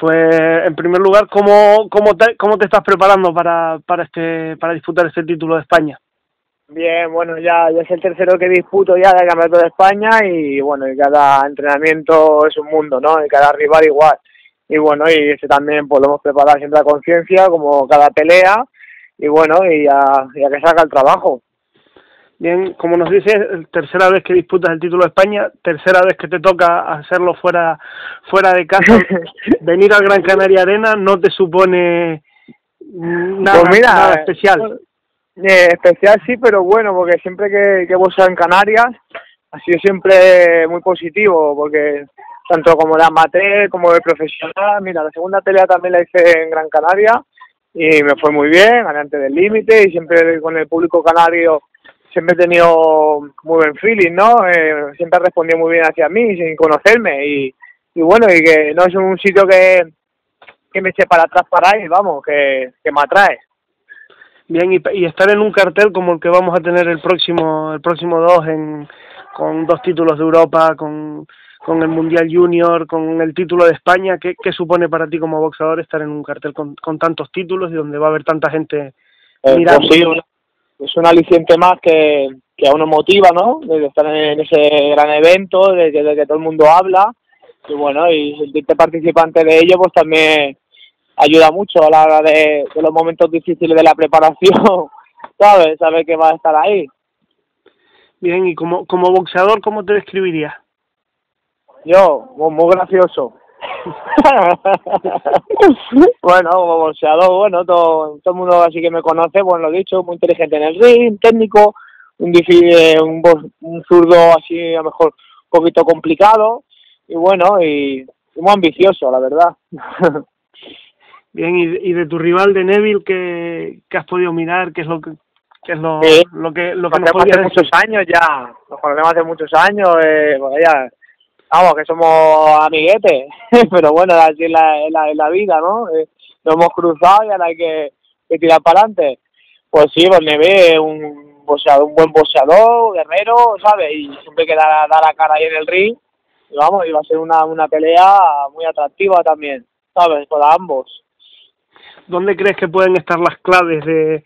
Pues en primer lugar, ¿cómo, cómo, te, cómo te estás preparando para, para, este, para disputar este título de España? Bien, bueno, ya, ya es el tercero que disputo ya del Campeonato de España y bueno, y cada entrenamiento es un mundo, ¿no? Y cada rival igual. Y bueno, y ese también pues lo hemos preparado siempre a conciencia, como cada pelea, y bueno, y a, y que salga el trabajo. Bien, como nos dices, tercera vez que disputas el título de España, tercera vez que te toca hacerlo fuera fuera de casa. Venir al Gran Canaria Arena no te supone nada, pues nada especial. Eh, especial sí, pero bueno, porque siempre que, que he en Canarias ha sido siempre muy positivo, porque tanto como de amateur como de profesional, mira, la segunda pelea también la hice en Gran Canaria y me fue muy bien, gané antes del límite y siempre con el público canario siempre he tenido muy buen feeling, ¿no? Eh, siempre ha respondido muy bien hacia mí sin conocerme y, y bueno, y que no es un sitio que, que me eche para atrás para ir, vamos, que, que me atrae. Bien, y, y estar en un cartel como el que vamos a tener el próximo el próximo dos en, con dos títulos de Europa, con, con el Mundial Junior, con el título de España, ¿qué, ¿qué supone para ti como boxeador estar en un cartel con, con tantos títulos y donde va a haber tanta gente eh, mirando? Pues es un aliciente más que, que a uno motiva, ¿no? De estar en ese gran evento, de, de, que todo el mundo habla, y bueno, y sentirte participante de ello, pues también ayuda mucho a la hora de, de los momentos difíciles de la preparación, ¿sabes? Saber que va a estar ahí. Bien, y como, como boxeador, ¿cómo te describirías? Yo, muy gracioso. bueno, como boxeador, bueno, todo, todo el mundo así que me conoce, bueno, lo he dicho, muy inteligente en el ring, técnico, un, un, un zurdo así a lo mejor un poquito complicado, y bueno, y, y muy ambicioso, la verdad. Bien, y, y de tu rival de Neville, ¿qué, qué has podido mirar? ¿Qué es lo que, qué es lo, Sí. lo que, lo que nos hace muchos años ya, nos conocemos hace muchos años, eh, ya, vamos, que somos amiguetes, pero bueno, así es la, la, la vida, ¿no? Eh, nos hemos cruzado y ahora hay que, que tirar para adelante. Pues sí, pues Neve es un boxeador, un buen boxeador, guerrero, ¿sabes? Y siempre que dar, dar la cara ahí en el ring, y vamos, y va a ser una, una pelea muy atractiva también, ¿sabes? Para ambos. ¿Dónde crees que pueden estar las claves de,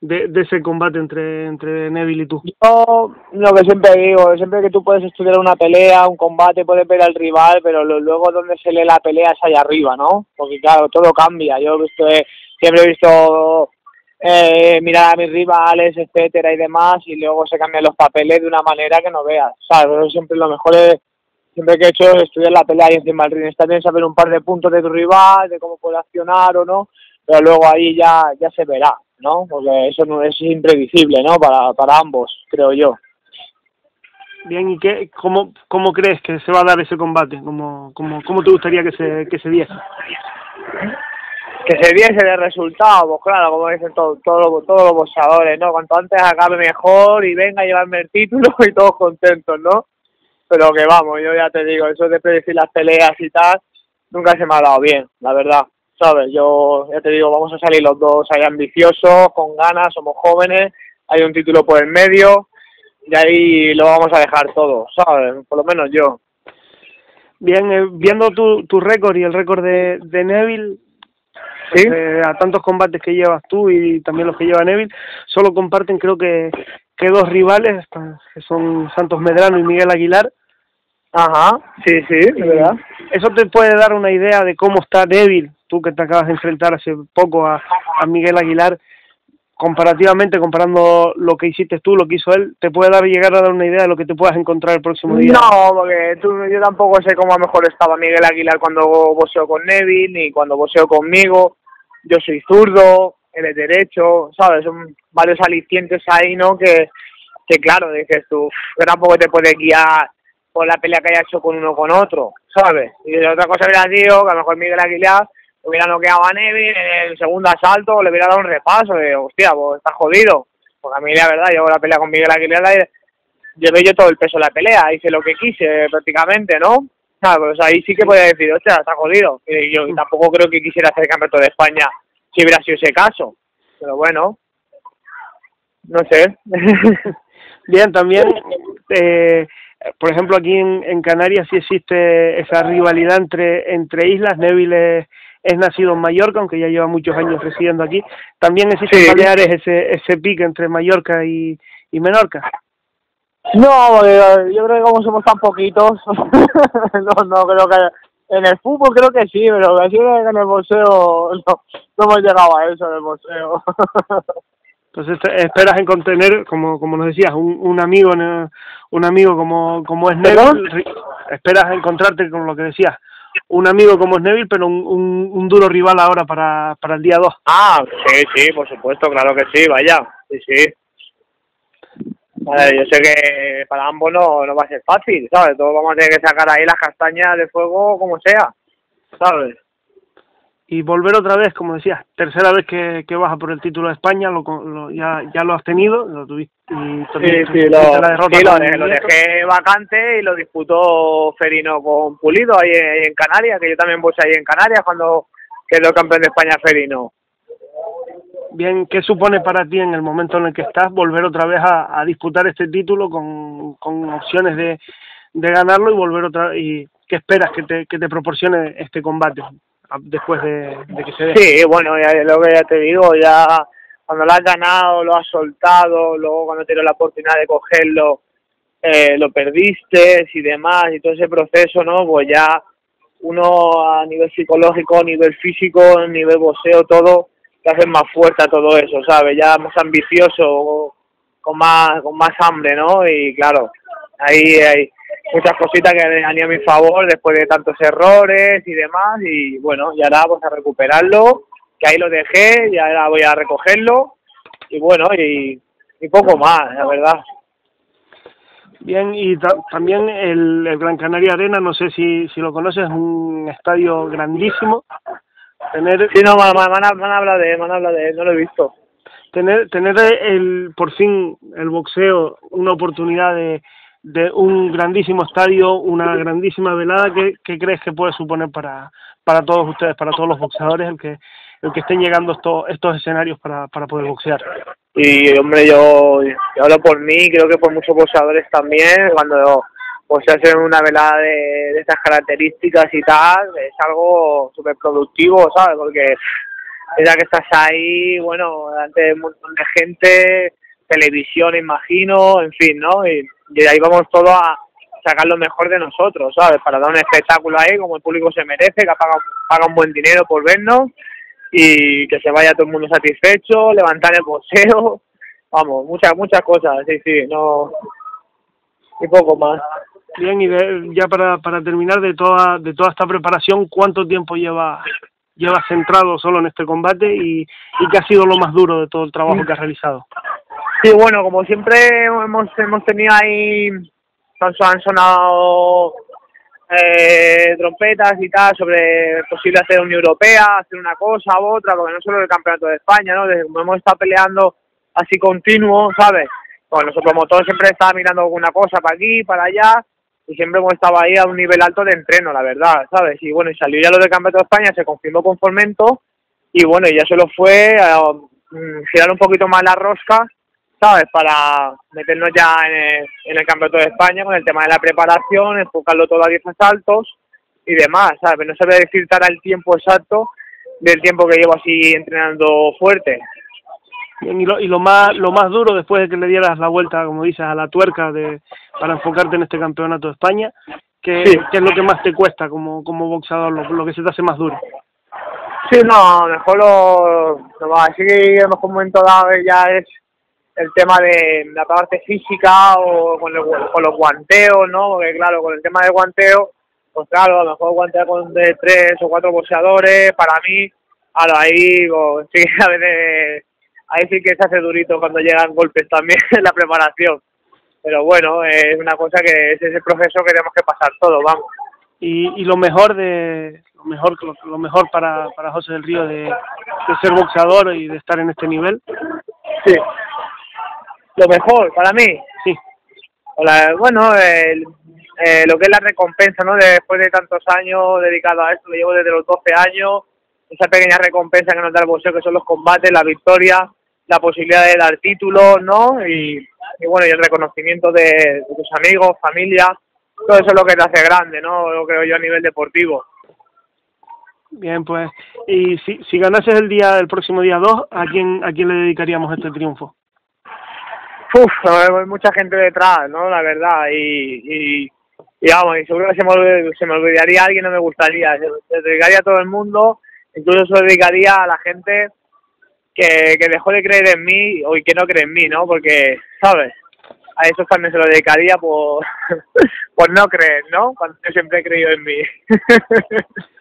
de, ese combate entre, entre Neville y tú? Yo lo que siempre digo, siempre que tú puedes estudiar una pelea, un combate, puedes ver al rival, pero lo- luego donde se lee la pelea es allá arriba, ¿no? Porque claro, todo cambia. Yo he visto, eh, siempre he visto eh, mirar a mis rivales, etcétera y demás, y luego se cambian los papeles de una manera que no veas, ¿sabes? Yo siempre lo mejor es, siempre que he hecho es estudiar la pelea y encima del ring. Está bien saber un par de puntos de tu rival, de cómo puede accionar o no, pero luego ahí ya, ya se verá, ¿no? Porque eso no es imprevisible, ¿no? Para, para ambos, creo yo. Bien, ¿y qué, cómo, cómo crees que se va a dar ese combate? ¿Cómo, cómo, cómo te gustaría que se, que se diese? que se viese de resultado, pues claro, como dicen todos todos los, todos los boxeadores, ¿no? Cuanto antes acabe mejor y venga a llevarme el título y todos contentos, ¿no? Pero que vamos, yo ya te digo, eso de predecir las peleas y tal, nunca se me ha dado bien, la verdad, ¿sabes? Yo ya te digo, vamos a salir los dos ahí ambiciosos, con ganas, somos jóvenes, hay un título por el medio y ahí lo vamos a dejar todo, ¿sabes? Por lo menos yo. Bien, eh, viendo tu, tu récord y el récord de, de Neville, ¿Sí? eh, a tantos combates que llevas tú y también los que lleva Neville, solo comparten creo que, que dos rivales, que son Santos Medrano y Miguel Aguilar. Ajá, sí, sí, de verdad. Eso te puede dar una idea de cómo está Neville, tú que te acabas de enfrentar hace poco a, a Miguel Aguilar, comparativamente, comparando lo que hiciste tú, lo que hizo él, te puede dar llegar a dar una idea de lo que te puedas encontrar el próximo día. No, porque tú, yo tampoco sé cómo a mejor estaba Miguel Aguilar cuando boxeó con Neville, ni cuando boxeó conmigo. Yo soy zurdo, él es derecho, ¿sabes? Son varios alicientes ahí, ¿no? Que, que claro, dices tú, que tampoco te puedes guiar por la pelea que haya hecho con uno con otro, ¿sabes? Y otra cosa hubiera sido que a lo mejor Miguel Aguilar hubiera noqueado a Neville en el segundo asalto, le hubiera dado un repaso, de hostia, pues está jodido. Porque a mí la verdad, yo la pelea con Miguel Aguilar la- llevé yo todo el peso de la pelea, hice lo que quise prácticamente, ¿no? Ah, pues ahí sí que podía decir, hostia, está jodido. Y yo tampoco creo que quisiera hacer el campeonato de España si hubiera sido ese caso. Pero bueno, no sé. Bien, también eh, por ejemplo, aquí en, en Canarias sí existe esa rivalidad entre, entre islas. Neville es, nacido en Mallorca, aunque ya lleva muchos años residiendo aquí. También existe en Baleares ese, ese pique entre Mallorca y, y Menorca. No, yo creo que como somos tan poquitos, no, no creo que en el fútbol creo que sí, pero así en el boxeo no, no hemos llegado a eso en el boxeo. Entonces esperas en contener, como, como nos decías, un, un amigo un amigo como, como es Neville, esperas encontrarte con lo que decías, un amigo como es Neville, pero un, un, duro rival ahora para, para el día 2. Ah, sí, sí, por supuesto, claro que sí, vaya, sí, sí. Yo sé que para ambos no, no va a ser fácil, ¿sabes? Todos vamos a tener que sacar ahí las castañas de fuego como sea, ¿sabes? Y volver otra vez, como decías, tercera vez que, que baja por el título de España, lo, lo ya, ya lo has tenido, lo tuviste y sí, sí, lo, sí, lo, dejé vacante y lo disputó Ferino con Pulido ahí, en Canarias, que yo también voy ahí en Canarias cuando quedó campeón de España Ferino. Bien, ¿qué supone para ti en el momento en el que estás volver otra vez a, a disputar este título con, con opciones de, de ganarlo y volver otra y qué esperas que te, que te proporcione este combate? Después de, que se dé. Sí, bueno, ya, lo que ya te digo, ya cuando lo has ganado, lo has soltado, luego cuando tienes la oportunidad de cogerlo, eh, lo perdiste y demás, y todo ese proceso, ¿no? Pues ya uno a nivel psicológico, a nivel físico, a nivel boxeo, todo, te hace más fuerte a todo eso, ¿sabes? Ya más ambicioso, con más, con más hambre, ¿no? Y claro, ahí hay muchas cositas que han ido a mi favor después de tantos errores y demás y bueno, y ahora vamos a recuperarlo, que ahí lo dejé y ahora voy a recogerlo y bueno, y, y poco más, la verdad. Bien, y también el, el, Gran Canaria Arena, no sé si, si lo conoces, es un estadio grandísimo. Tener... Sí, no, me, han hablado de él, hablado de él, no lo he visto. Tener, tener el, por fin el boxeo una oportunidad de, de un grandísimo estadio, una grandísima velada, ¿qué, qué crees que puede suponer para, para todos ustedes, para todos los boxeadores, el que, el que estén llegando estos, estos escenarios para, para poder boxear? Y hombre, yo, hablo por mí, creo que por muchos boxeadores también, cuando pues se hace una velada de, de estas características y tal, es algo súper productivo, ¿sabes? Porque ya que estás ahí, bueno, delante un montón de gente, televisión, imagino, en fin, ¿no? Y, y de ahí vamos todos a sacar lo mejor de nosotros, ¿sabes? Para dar un espectáculo ahí como el público se merece, que paga, paga un buen dinero por vernos y que se vaya todo el mundo satisfecho, levantar el boxeo, vamos, muchas, muchas cosas, sí, sí, no, y poco más. Bien, y ya para, para terminar de toda, de toda esta preparación, ¿cuánto tiempo lleva, lleva centrado solo en este combate y, y qué ha sido lo más duro de todo el trabajo que has realizado? Sí, bueno, como siempre hemos, hemos tenido ahí, han sonado eh, trompetas y tal sobre posible hacer Unión Europea, hacer una cosa u otra, porque no solo el Campeonato de España, ¿no? Como hemos estado peleando así continuo, ¿sabes? Pues nuestro promotor siempre estaba mirando alguna cosa para aquí, para allá, y siempre hemos estado ahí a un nivel alto de entreno, la verdad, ¿sabes? Y bueno, y salió ya lo del Campeonato de España, se confirmó con Formento, y bueno, ya solo fue a, mm, girar un poquito más la rosca ¿sabes? Para meternos ya en el, en el Campeonato de España con el tema de la preparación, enfocarlo todo a 10 asaltos y demás, ¿sabes? No sabía decir tal el tiempo exacto del tiempo que llevo así entrenando fuerte. Bien, y lo, y lo más lo más duro después de que le dieras la vuelta, como dices, a la tuerca de para enfocarte en este campeonato de España, ¿qué, ¿qué es lo que más te cuesta como, como boxeador, lo, lo que se te hace más duro? Sí, no, mejor lo, lo así que a lo mejor momento dado ya es el tema de la parte física o con, el, con los guanteos, ¿no? Porque claro, con el tema del guanteo, pues claro, a lo mejor guantear con de tres o cuatro boxeadores, para mí, ahí pues, sí, a veces, ahí sí que se hace durito cuando llegan golpes también en la preparación. Pero bueno, es una cosa que es ese proceso que tenemos que pasar todos, vamos. Y, y lo mejor de lo mejor lo mejor para, para José del Río de, de ser boxeador y de estar en este nivel. Sí, lo mejor para mí. Sí. bueno, el, eh, lo que es la recompensa, ¿no? Después de tantos años dedicado a esto, lo llevo desde los 12 años, esa pequeña recompensa que nos da el boxeo, que son los combates, la victoria, la posibilidad de dar títulos, ¿no? Y, bueno, y el reconocimiento de, tus amigos, familia, todo eso es lo que te hace grande, ¿no? Lo creo yo a nivel deportivo. Bien, pues, y si, si ganases el día, el próximo día 2, ¿a quién, ¿a quién le dedicaríamos este triunfo? Uf, hay mucha gente detrás, ¿no? La verdad, y, y, y vamos, y seguro que se me, se me olvidaría alguien, no me gustaría. Se, dedicaría a todo el mundo, incluso se dedicaría a la gente que, que dejó de creer en mí o que no cree en mí, ¿no? Porque, ¿sabes? A eso también se lo dedicaría por, por no creer, ¿no? Cuando yo siempre he creído en mí.